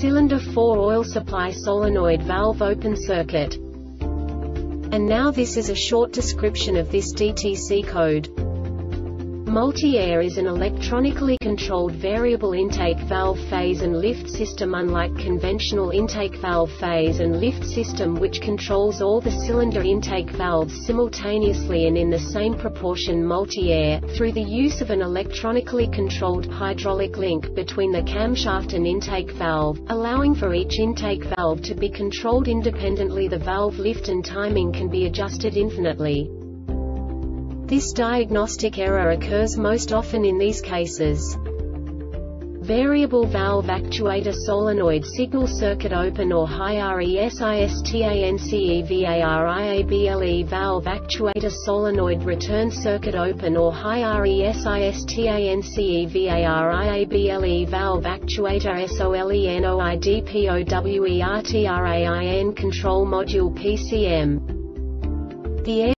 Cylinder 4 oil supply solenoid valve open circuit. And now this is a short description of this DTC code. Multi-air is an electronically controlled variable intake valve phase and lift system unlike conventional intake valve phase and lift system which controls all the cylinder intake valves simultaneously and in the same proportion multi-air, through the use of an electronically controlled hydraulic link between the camshaft and intake valve, allowing for each intake valve to be controlled independently the valve lift and timing can be adjusted infinitely. This diagnostic error occurs most often in these cases. Variable valve actuator solenoid signal circuit open or high RESISTANCEVARIABLE valve actuator solenoid return circuit open or high RESISTANCEVARIABLE valve actuator SOLENOID SOLENOIDPOWERTRAIN control module PCM. The